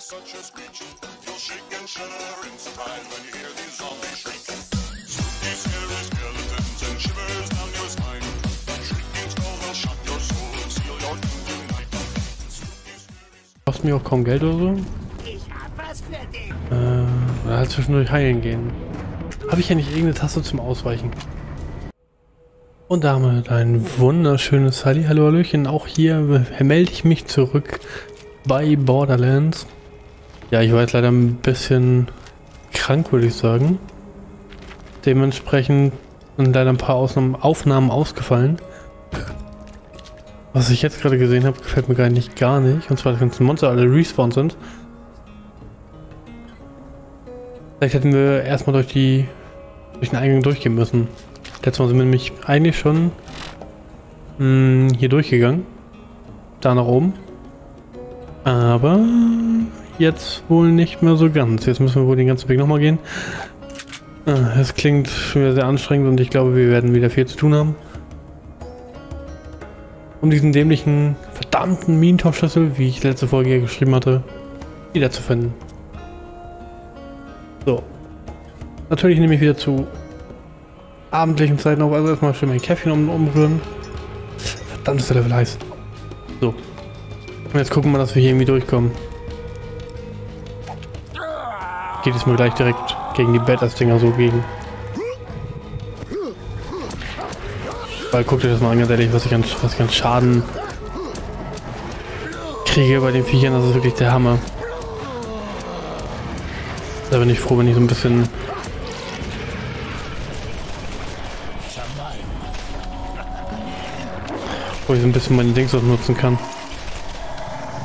such a screech. You'll shake and shudder inside when you hear these zombies shriek. Spooky, scary skeletons and shivers down your spine. Shrieking skulls will shock your soul and seal your doom tonight. Kostet mir auch kaum Geld oder so. Ich hab was für dich. Äh, oder halt zwischendurch heilen gehen. Habe ich ja nicht irgendeine Taste zum Ausweichen. Und damit ein wunderschönes Halli, hallo, hallöchen. Auch hier melde ich mich zurück bei Borderlands. Ja, ich war jetzt leider ein bisschen krank, würde ich sagen. Dementsprechend sind leider ein paar Aufnahmen ausgefallen. Was ich jetzt gerade gesehen habe, gefällt mir gar nicht gar nicht. Und zwar, dass ganzen Monster alle respawned sind. Vielleicht hätten wir erstmal durch die durch den Eingang durchgehen müssen. Letztes Mal sind wir nämlich eigentlich schon mh, hier durchgegangen. Da nach oben. Aber jetzt wohl nicht mehr so ganz. Jetzt müssen wir wohl den ganzen Weg nochmal gehen. Ah, Es klingt schon wieder sehr anstrengend und ich glaube, wir werden wieder viel zu tun haben. Um diesen dämlichen, verdammten Minentopfschlüssel, wie ich letzte Folge hier geschrieben hatte, wiederzufinden. So. Natürlich nehme ich wieder zu abendlichen Zeiten auf. Also erstmal schön mein Käffchen um, umrühren. Der Level heiß. So. Und jetzt gucken wir, dass wir hier irgendwie durchkommen. Geht es mir gleich direkt gegen die Badass-Dinger so gegen. Weil guckt euch das mal an, ganz ehrlich, was ich an, was ich an Schaden kriege bei den Viechern. Das ist wirklich der Hammer. Da bin ich froh, wenn ich so ein bisschen wo ich so ein bisschen meine Dings auch nutzen kann.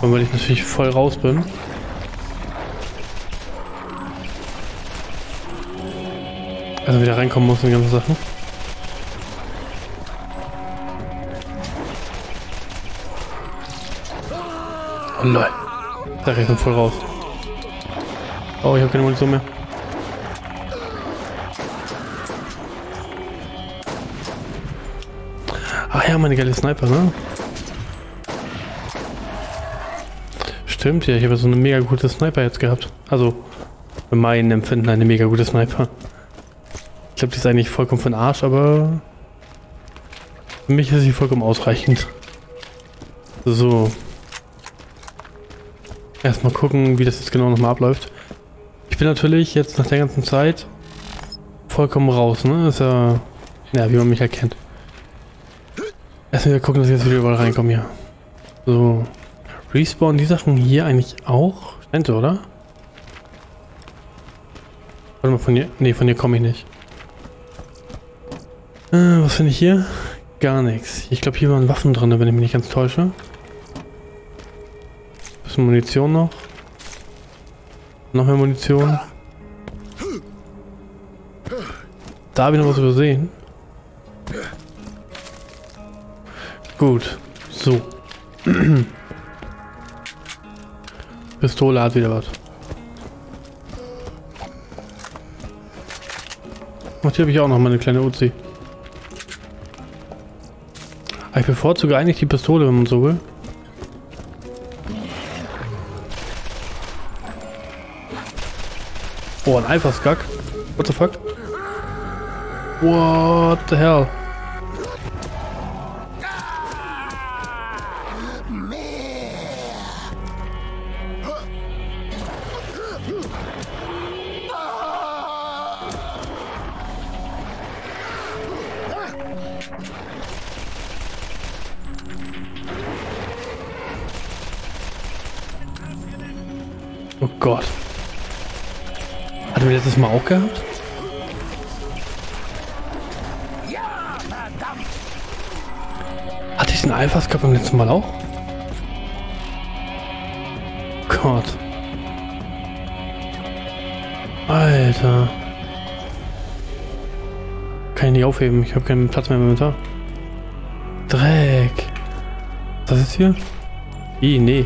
Und weil ich natürlich voll raus bin. Also wieder reinkommen muss in die ganze Sache. Oh lol. Da rechnet voll raus. Oh, ich habe keine Munition mehr. Ach ja, meine geile Sniper, ne? Stimmt, ja, ich habe so eine mega gute Sniper jetzt gehabt. Also, für mein Empfinden eine mega gute Sniper. Ich glaube, die ist eigentlich vollkommen von Arsch, aber für mich ist sie vollkommen ausreichend. So. Erstmal gucken, wie das jetzt genau nochmal abläuft. Ich bin natürlich jetzt nach der ganzen Zeit vollkommen raus, ne? Ist ja, ja, wie man mich erkennt. Erstmal gucken, dass ich jetzt wieder überall reinkomme hier. So. Respawn die Sachen hier eigentlich auch? So, oder? Warte mal, von hier. Ne, von hier komme ich nicht. Äh, was finde ich hier? Gar nichts. Ich glaube, hier waren Waffen drin, wenn ich mich nicht ganz täusche. Bisschen Munition noch. Noch mehr Munition. Da habe ich noch was übersehen. Gut. So. Pistole hat wieder was. Und hier habe ich auch noch mal eine kleine Uzi. Ich bevorzuge eigentlich die Pistole, wenn man so will. Oh, ein Alpha-Skag. What the fuck? What the hell? Gott. Hatten wir letztes Mal auch gehabt? Hatte ich den Alphas gehabt beim letzten Mal auch? Gott. Alter. Kann ich nicht aufheben. Ich habe keinen Platz mehr im Inventar. Dreck. Was ist hier? Ih, nee.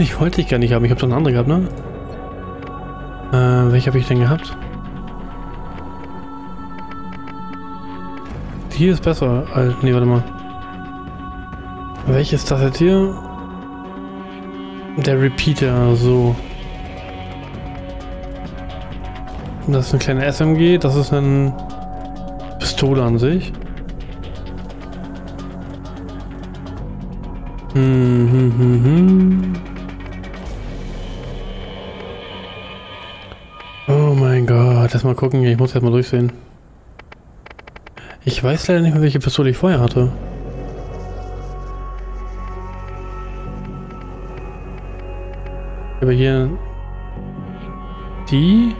Ich wollte ich gar nicht haben. Ich habe doch eine andere gehabt, ne? Äh, welche habe ich denn gehabt? Die ist besser. Als, nee, warte mal. Welches das jetzt hier? Der Repeater, so. Das ist eine kleine SMG, das ist eine Pistole an sich. Hm, hm, hm, hm. Gott, lass mal gucken, ich muss erst mal durchsehen. Ich weiß leider nicht mehr, welche Pistole ich vorher hatte. Aber hier die.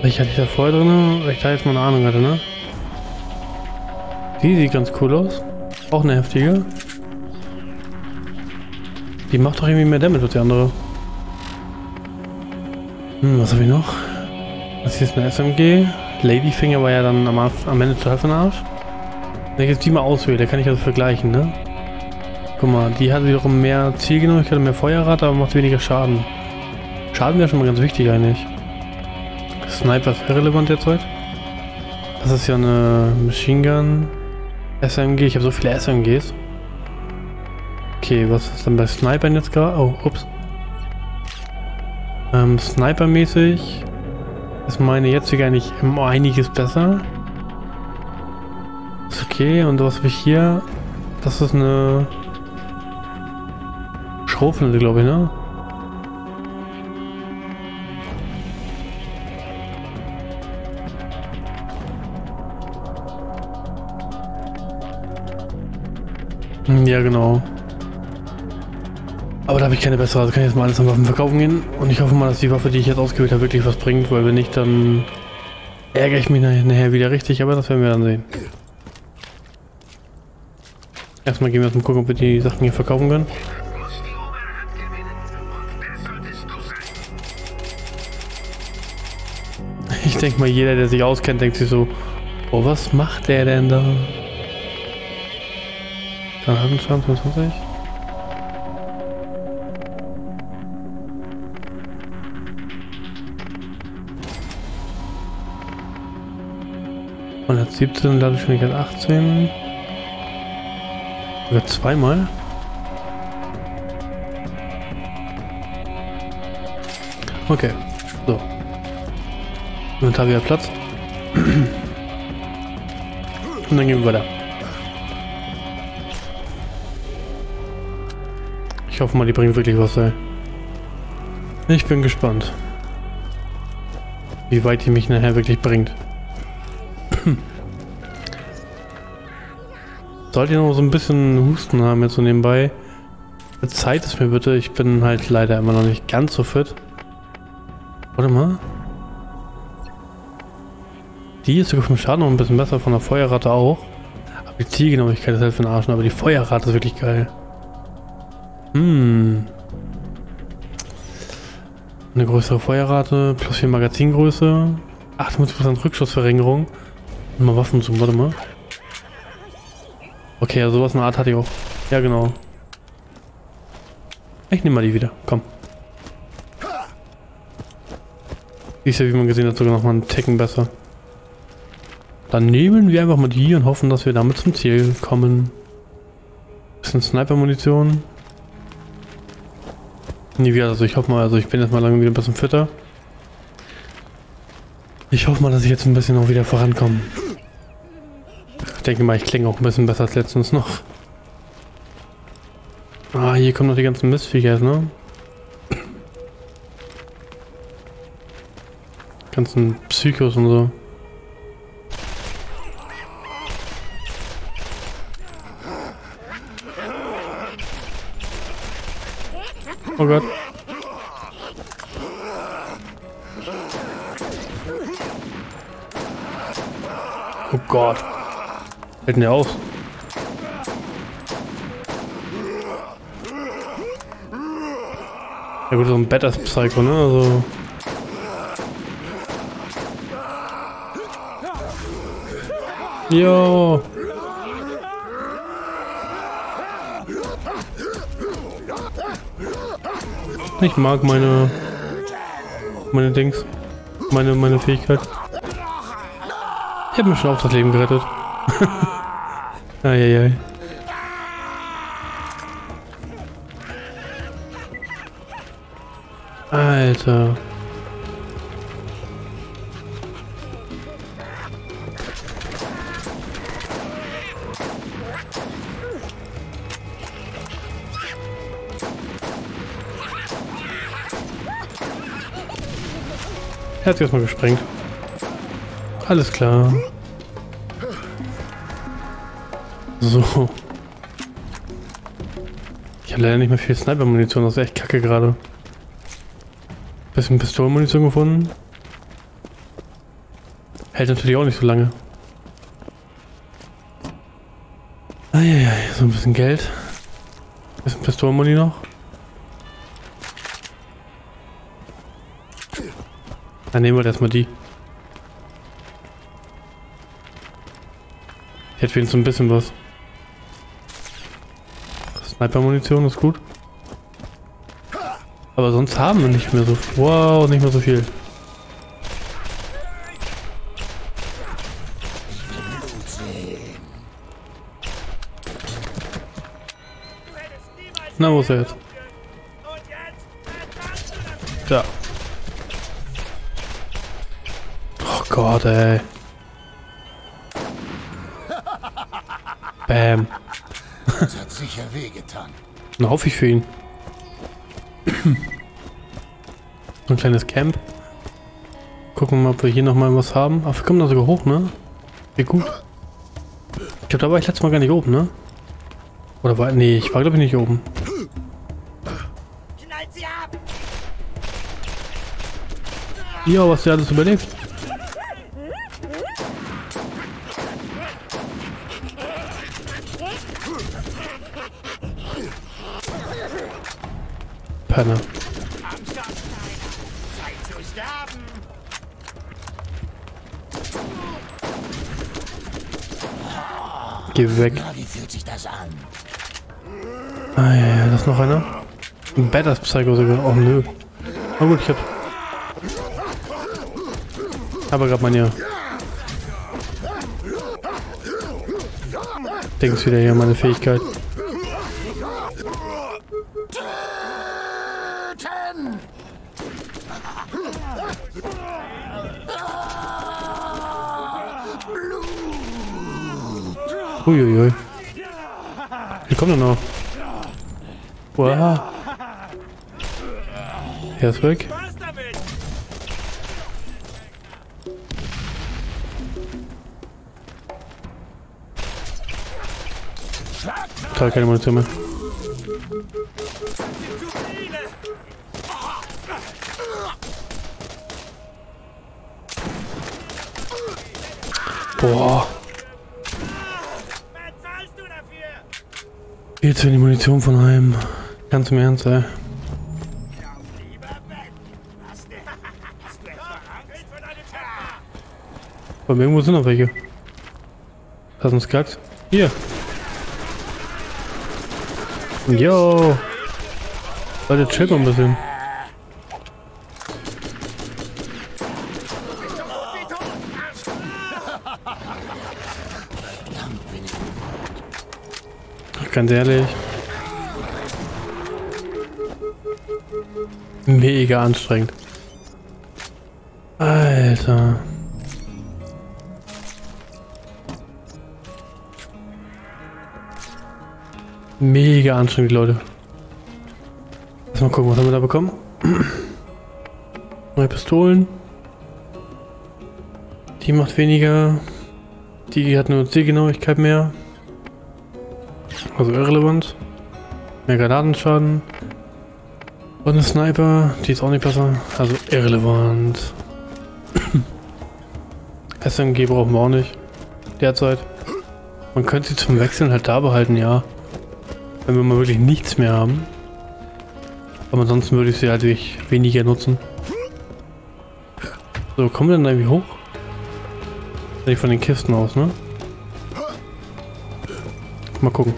Welche hatte ich da vorher drin? Weil ich da jetzt mal eine Ahnung hatte, ne? Die sieht ganz cool aus. Auch eine heftige. Die macht doch irgendwie mehr Damage als die andere. Hm, was habe ich noch? Hier ist eine SMG. Ladyfinger war ja dann am, am Ende total von Arsch. Wenn ich jetzt die mal auswähle, kann ich das vergleichen, ne? Guck mal, die hat wiederum mehr Zielgenauigkeit und mehr Feuerrate, aber macht weniger Schaden. Schaden wäre schon mal ganz wichtig eigentlich. Sniper ist irrelevant derzeit. Das ist ja eine Machine Gun. SMG, ich habe so viele SMGs. Okay, was ist denn bei Snipern jetzt gerade? Oh, ups. Ähm, Sniper-mäßig ist meine jetzige eigentlich um einiges besser. Ist okay, und was habe ich hier? Das ist eine Schrotflinte, glaube ich, ne? Hm, Ja, genau. Aber da habe ich keine bessere, also kann ich jetzt mal alles an Waffen verkaufen gehen. Und ich hoffe mal, dass die Waffe, die ich jetzt ausgewählt habe, wirklich was bringt, weil wenn nicht, dann ärgere ich mich nachher wieder richtig, aber das werden wir dann sehen. Erstmal gehen wir erstmal gucken, ob wir die Sachen hier verkaufen können. Ich denke mal, jeder, der sich auskennt, denkt sich so, oh, was macht der denn da? 28, 25? 17, Ladegeschwindigkeit 18. Sogar zweimal. Okay, so. Inventar wieder Platz. Und dann gehen wir weiter. Ich hoffe mal, die bringen wirklich was, ey. Ich bin gespannt. Wie weit die mich nachher wirklich bringt. Sollte ich noch so ein bisschen Husten haben jetzt so nebenbei. Zeit es mir bitte, ich bin halt leider immer noch nicht ganz so fit. Warte mal. Die ist sogar vom Schaden noch ein bisschen besser, von der Feuerrate auch. Aber die Zielgenauigkeit ist halt für den Arsch, aber die Feuerrate ist wirklich geil. Hm. Eine größere Feuerrate, plus 4 Magazingröße, 58% Rückschussverringerung. Und mal Waffenzoom, warte mal. Okay, also sowas eine Art hatte ich auch. Ja, genau. Ich nehme mal die wieder, komm. Ist ja, wie man gesehen hat, sogar noch mal einen Ticken besser. Dann nehmen wir einfach mal die und hoffen, dass wir damit zum Ziel kommen. Bisschen Sniper-Munition. Nie wieder, also ich hoffe mal, also ich bin jetzt mal lange wieder ein bisschen fitter. Ich hoffe mal, dass ich jetzt ein bisschen auch wieder vorankomme. Ich denke mal, ich klinge auch ein bisschen besser als letztens noch. Ah, hier kommen noch die ganzen Mistviecher, ne? Ganzen Psychos und so. Oh Gott. Oh Gott. Hält der aus? Ja gut, so ein Better Psycho, ne? Also. Jo. Ich mag meine meine Dings, meine meine Fähigkeit. Ich habe mir schon auch das Leben gerettet. Eieiei. Alter. Er hat sich erstmal gesprengt. Alles klar. So. Ich habe leider nicht mehr viel Sniper-Munition, das ist echt kacke gerade. Bisschen Pistolenmunition gefunden. Hält natürlich auch nicht so lange. Eieiei, so ein bisschen Geld. Bisschen Pistolenmuni noch. Dann nehmen wir erstmal die. Ich hätte wenigstens ein bisschen was. Sniper-Munition ist gut. Aber sonst haben wir nicht mehr so Wow, nicht mehr so viel. Na, wo ist er jetzt? Da. Oh Gott, ey. Bam. Das hat sicher wehgetan. Dann hoffe ich für ihn. so ein kleines Camp. Gucken wir mal, ob wir hier nochmal was haben. Ach, wir kommen da sogar hoch, ne? Wie gut. Ich glaube, da war ich letztes Mal gar nicht oben, ne? Oder war... Nee, ich war glaube ich nicht oben. Ja, was der alles überlebt. Sterben! Geh weg. Wie fühlt sich das an? Ah, ja, ja, da ist noch einer. Ein Badass Psycho sogar. Oh, nö. Na gut, ich hab... Aber gerade meine... Dings wieder hier, meine Fähigkeit. Uiuiui. Wie kommt er noch? Wow. Er ist weg. Total keine Munition mehr. Boah. Was zahlst du dafür? Viel zu wenig Munition von einem. Ganz im Ernst, ey. Aber irgendwo sind noch welche. Hast du uns gesagt? Hier. Yo. Leute, chill mal ein bisschen. Ganz ehrlich. Mega anstrengend. Alter. Mega anstrengend, Leute. Lass mal gucken, was haben wir da bekommen. Neue Pistolen. Die macht weniger. Die hat nur Zielgenauigkeit mehr. Also irrelevant. Mehr Granatenschaden. Und eine Sniper, die ist auch nicht besser. Also irrelevant. SMG brauchen wir auch nicht. Derzeit. Man könnte sie zum Wechseln halt da behalten, ja. Wenn wir mal wirklich nichts mehr haben. Aber ansonsten würde ich sie halt wirklich weniger nutzen. So, kommen wir denn irgendwie hoch? Nicht von den Kisten aus, ne? Mal gucken.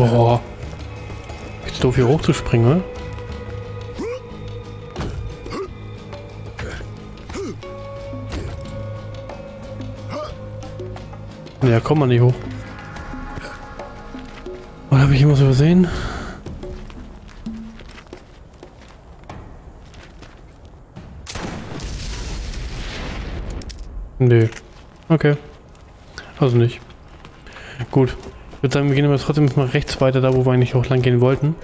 Boah. Jetzt doof hier hochzuspringen, ne? Ja, kommt man nicht hoch. Oder habe ich irgendwas übersehen? Nee. Okay. Also nicht. Gut. Ich würde sagen, wir gehen aber trotzdem mal rechts weiter, da wo wir eigentlich auch lang gehen wollten.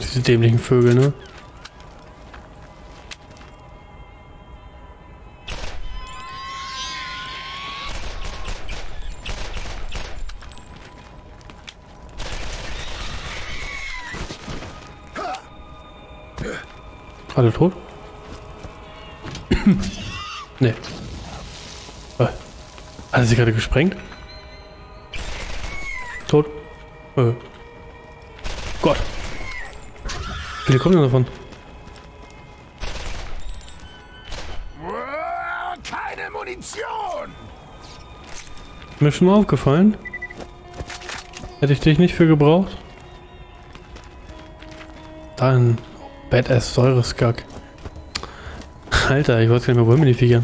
Diese dämlichen Vögel, ne? Alle tot? nee. Äh. Hat er sich gerade gesprengt? Tot? Äh. Gott. Wie viele kommen denn davon? Uah, Keine Munition! Mir schon mal aufgefallen. Hätte ich dich nicht für gebraucht. Dann Badass Säureskack. Alter, ich weiß gar nicht mehr, wohin mit die Viecher.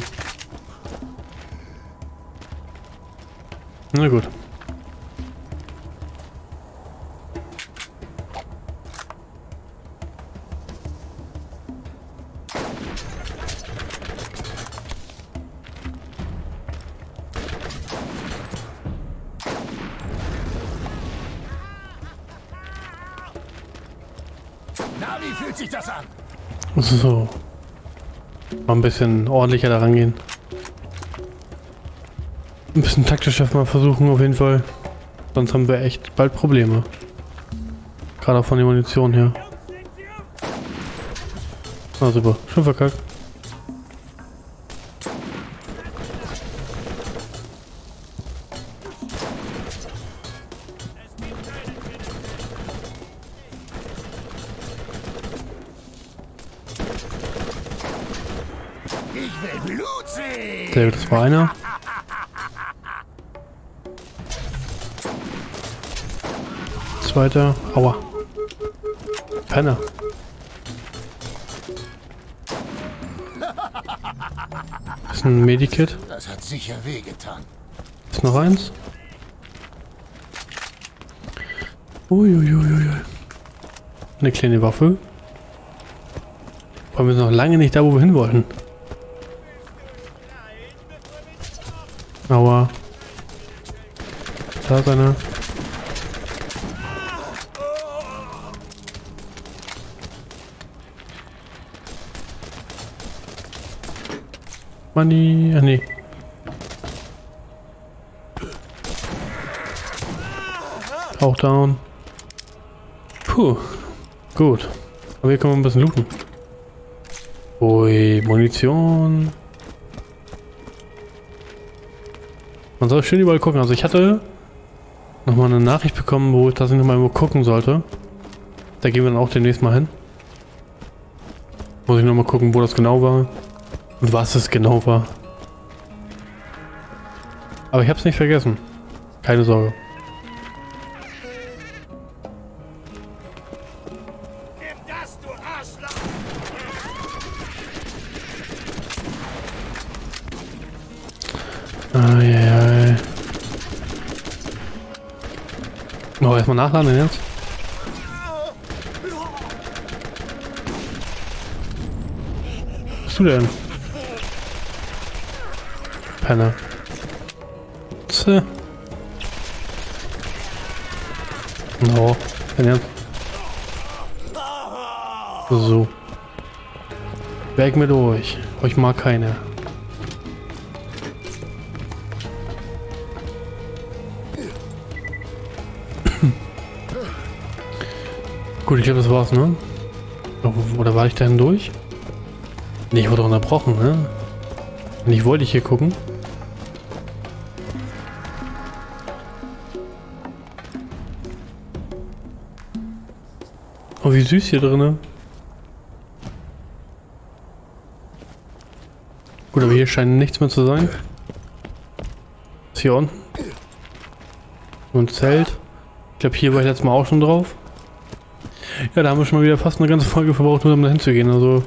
Na gut. Na, wie fühlt sich das an? So. Mal ein bisschen ordentlicher daran gehen. Ein bisschen taktischer mal versuchen auf jeden Fall. Sonst haben wir echt bald Probleme. Gerade auch von der Munition her. Ah super, schon verkackt. Ich will Blut sehen! Sehr gut, das war einer. Zweiter. Aua. Penner. Ist ein Medikit. Das hat sicher wehgetan. Ist noch eins. Uiuiuiui. Eine kleine Waffe. Aber wir noch lange nicht da, wo wir hin wollten. Aua. Da ist einer. Money. Ah, nee. Auch down. Puh. Gut. Aber hier können wir ein bisschen looten. Ui, Munition. Man soll schön überall gucken. Also ich hatte nochmal eine Nachricht bekommen, wo ich das nochmal irgendwo gucken sollte. Da gehen wir dann auch demnächst mal hin. Muss ich nochmal gucken, wo das genau war. Und was es genau war. Aber ich habe es nicht vergessen. Keine Sorge. Oh, erstmal nachladen jetzt. Was bist du denn? Penner. Tse. No, dein Ernst? So. Weg mit euch. Euch mag keiner. Gut, ich glaube, das war's, ne? Oder war ich dahin durch? Nee, ich wurde unterbrochen, ne? Und ich wollte hier gucken. Wie süß hier drinne. Gut, aber hier scheint nichts mehr zu sein. Was hier unten? So ein Zelt. Ich glaube, hier war ich letztes Mal auch schon drauf. Ja, da haben wir schon mal wieder fast eine ganze Folge verbraucht, nur um da hinzugehen. Also,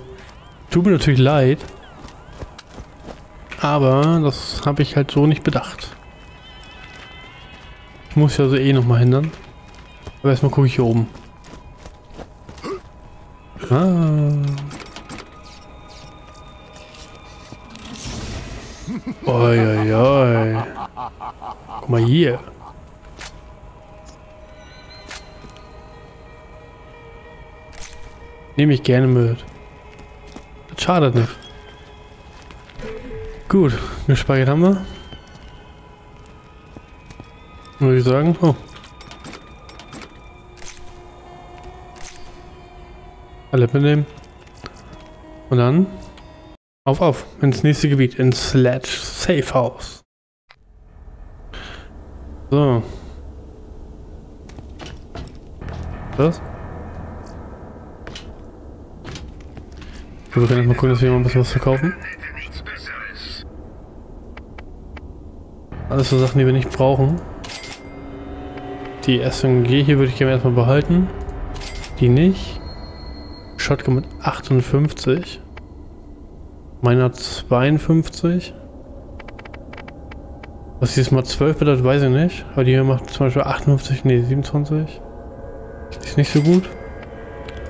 tut mir natürlich leid. Aber das habe ich halt so nicht bedacht. Ich muss ja also eh nochmal hindern. Aber erstmal gucke ich hier oben. Ah. Oi, oi, oi. Guck mal hier. Nehme ich gerne mit. Das schadet nicht. Gut, gespeichert haben wir. Würde ich sagen. Oh. Alle mitnehmen. Und dann auf, auf, ins nächste Gebiet, ins Sledge Safe House. So. Was? Wir können erstmal gucken, dass wir mal ein bisschen was verkaufen. Alles so Sachen, die wir nicht brauchen. Die SMG hier würde ich gerne erstmal behalten. Die nicht. Shotgun mit 58. Meiner 52. Was dieses Mal 12 bedeutet, weiß ich nicht. Aber die hier macht zum Beispiel 58, nee, 27. Die ist nicht so gut.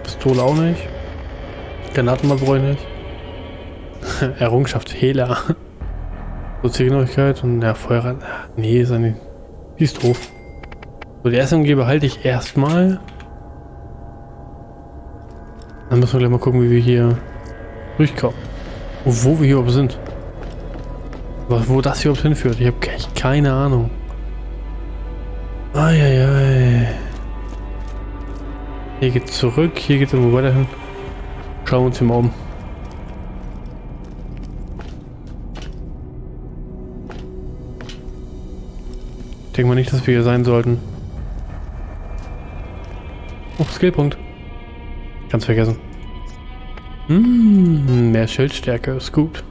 Pistole auch nicht. Granaten brauche ich nicht. Errungenschaft Hehler. So Zielgenauigkeit und ja, Feuerrad. Nee, ist eine. Die ist doof. So, die SMG behalte ich erstmal. Dann müssen wir gleich mal gucken, wie wir hier durchkommen. Und wo wir hier überhaupt sind. Was, wo das hier überhaupt hinführt. Ich habe echt keine Ahnung. Eieiei. Hier geht's zurück, hier geht's irgendwo weiter hin. Schauen wir uns hier mal um. Ich denke mal nicht, dass wir hier sein sollten. Oh, Skillpunkt. Ganz vergessen. Hm, mehr Schildstärke ist gut.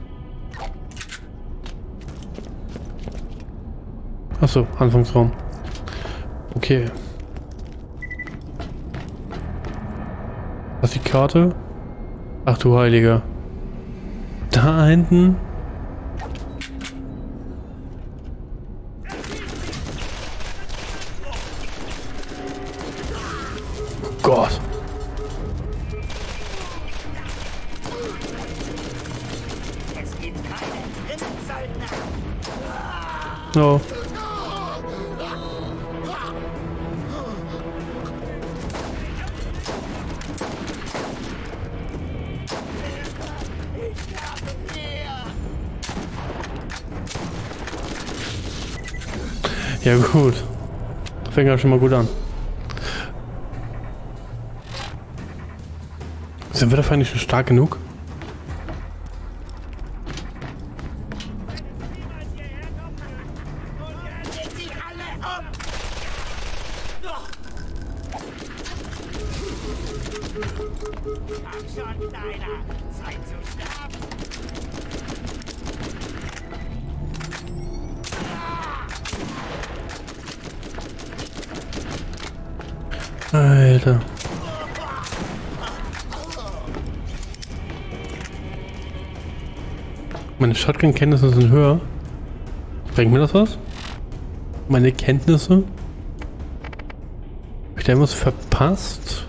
Achso, Anfangsraum. Okay. Was ist die Karte? Ach du Heiliger. Da hinten. Ja schon mal gut an. Sind wir dafür nicht schon stark genug? Komm schon, Kleiner. Zeit zu sterben. Alter. Meine Shotgun-Kenntnisse sind höher. Bringt mir das was? Meine Kenntnisse? Hab ich da irgendwas verpasst?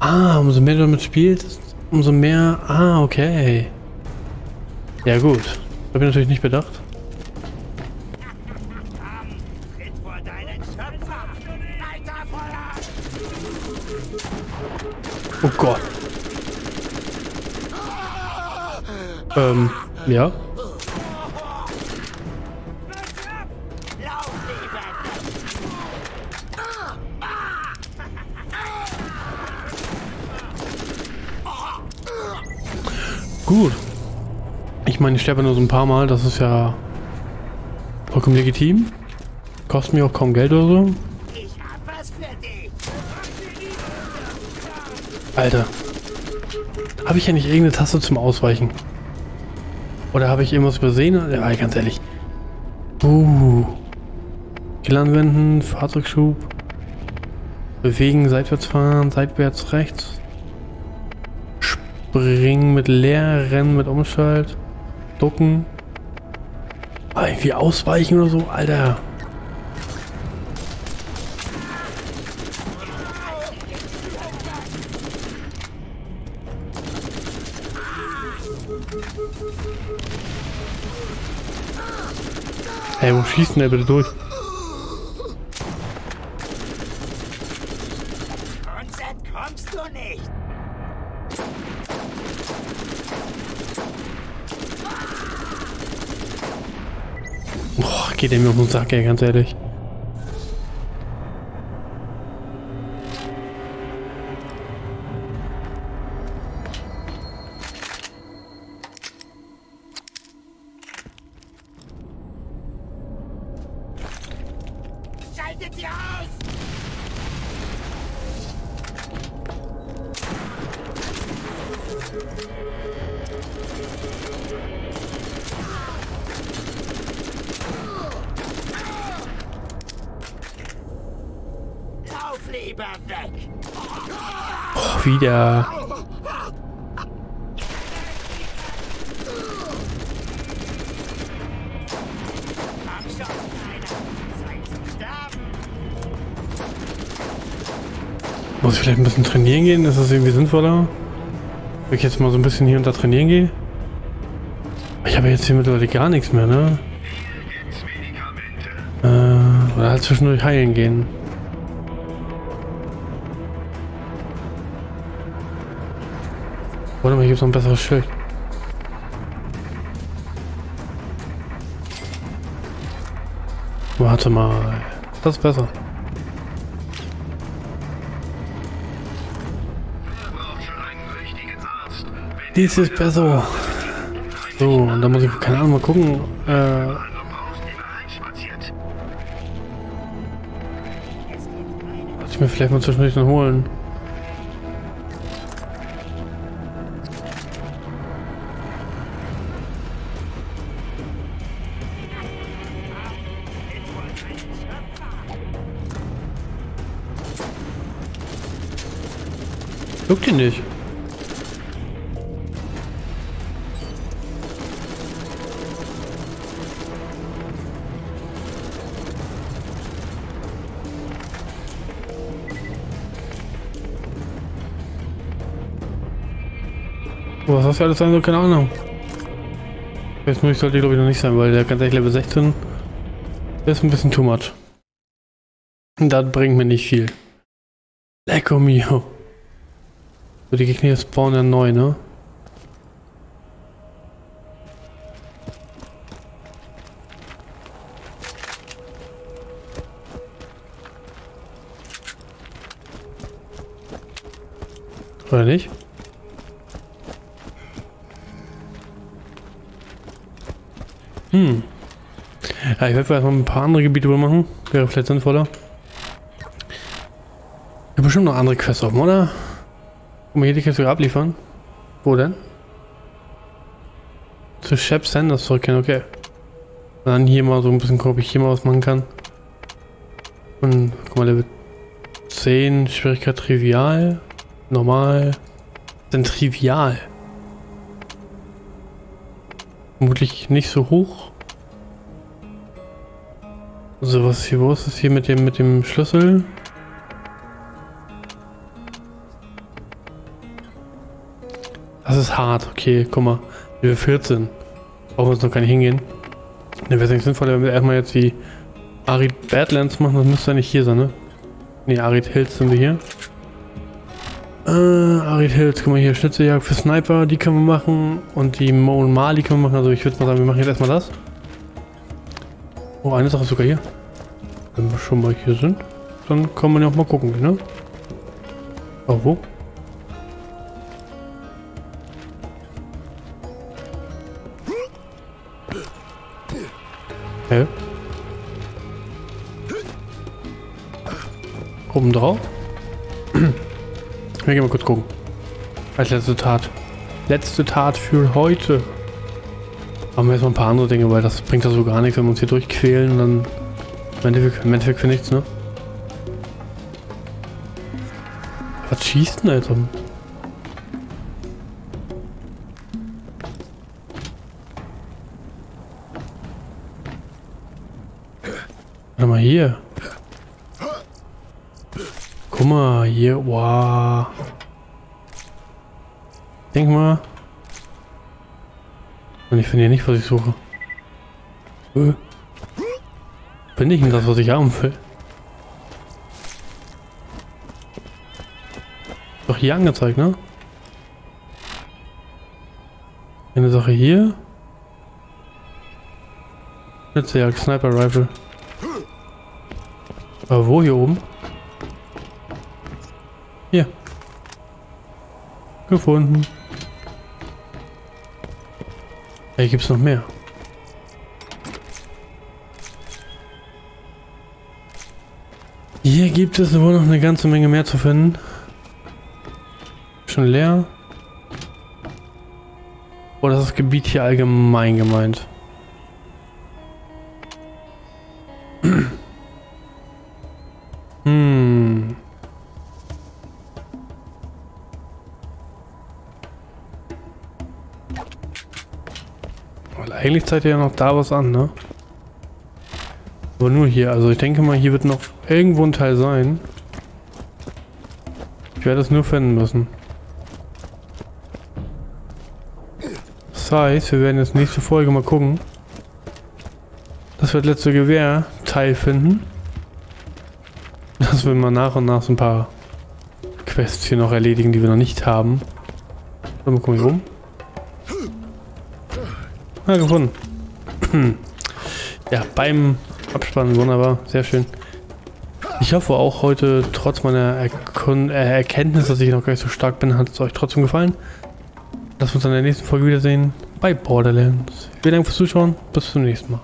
Ah, umso mehr du damit spielst, umso mehr... Ah, okay. Ja gut. Hab ich natürlich nicht bedacht. Ähm, ja. Gut. Ich meine, ich sterbe nur so ein paar Mal, das ist ja vollkommen legitim. Kostet mir auch kaum Geld oder so. Alter. Habe ich ja nicht irgendeine Taste zum Ausweichen? Oder habe ich irgendwas übersehen? Ja, ganz ehrlich. Uh. Kill anwenden, Fahrzeugschub. Bewegen, seitwärts fahren, seitwärts rechts. Springen mit leer, rennen mit Umschalt. Ducken. Ah, irgendwie ausweichen oder so, Alter. Der bitte durch? Konzert kommst du nicht. Boah, geht der mir auf den Sack, ey, ganz ehrlich. Muss ich vielleicht ein bisschen trainieren gehen? Ist das irgendwie sinnvoller? Wenn ich jetzt mal so ein bisschen hier und da trainieren gehe? Ich habe jetzt hier mittlerweile gar nichts mehr, ne? Äh, oder halt zwischendurch heilen gehen. Warte mal, hier gibt noch ein besseres Schild. Warte mal. Das ist besser. Dies ist besser. So, und da muss ich, keine Ahnung, mal gucken. Äh, was ich mir vielleicht mal zwischendurch dann holen. Juckt ihn nicht. Das alles sein soll, keine Ahnung. Jetzt muss ich sollte glaube ich noch nicht sein, weil der ganz ehrlich Level 16 ist ein bisschen too much. Das bringt mir nicht viel. Lecco mio. So, die Gegner spawnen ja neu, ne? Oder nicht? Hm. Ja, ich werde vielleicht mal ein paar andere Gebiete machen. Wäre vielleicht sinnvoller. Ja, bestimmt noch andere Quests offen, oder? Guck mal, hier die Quest sogar abliefern. Wo denn? Zu Shep Sanders zurückkehren, okay. Dann hier mal so ein bisschen gucken, ob ich hier mal was machen kann. Und guck mal, Level 10, Schwierigkeit trivial, normal, dann trivial. Vermutlich nicht so hoch. So, was hier, wo ist es hier mit dem, mit dem Schlüssel? Das ist hart, okay, guck mal. Level 14. Brauchen wir uns noch gar nicht hingehen. Ne, wäre es nicht sinnvoll, wenn wir erstmal jetzt die Arid Badlands machen, das müsste ja nicht hier sein, ne? Ne, Arid Hills sind wir hier. Äh, Arid Hills, guck mal hier, Schnitzeljagd für Sniper, die können wir machen. Und die Mo und Mali können wir machen. Also ich würde mal sagen, wir machen jetzt erstmal das. Oh, eine Sache ist sogar hier. Wenn wir schon mal hier sind, dann kann man ja auch mal gucken, ne? Oh, wo? Hä? Oben drauf? Wir gehen mal kurz gucken. Als letzte Tat. Letzte Tat für heute. Haben wir jetzt mal ein paar andere Dinge, weil das bringt ja so gar nichts, wenn wir uns hier durchquälen und dann im Endeffekt, im Endeffekt für nichts, ne? Was schießt denn um? Warte mal hier. Guck mal, hier, wow. Denk mal. Und ich finde hier nicht, was ich suche. Äh. Bin ich denn das, was ich haben will? Doch hier angezeigt, ne? Eine Sache hier. Netzwerk, Sniper Rifle. Aber wo hier oben? Hier. Gefunden. Hier gibt's noch mehr. Hier gibt es wohl noch eine ganze Menge mehr zu finden. Schon leer. Oder ist das Gebiet hier allgemein gemeint? Zeigt ja noch da was an, ne? Aber nur hier. Also ich denke mal, hier wird noch irgendwo ein Teil sein. Ich werde es nur finden müssen. Das heißt, wir werden jetzt nächste Folge mal gucken, dass wir das letzte Gewehr-Teil finden. Dass wir mal nach und nach so ein paar Quests hier noch erledigen, die wir noch nicht haben. So, mal gucken, hier rum. Ah, gefunden. ja, beim Abspannen, wunderbar, sehr schön. Ich hoffe auch heute, trotz meiner Erkun äh, Erkenntnis, dass ich noch gar nicht so stark bin, hat es euch trotzdem gefallen. Lass uns in der nächsten Folge wiedersehen bei Borderlands. Vielen Dank fürs Zuschauen, bis zum nächsten Mal.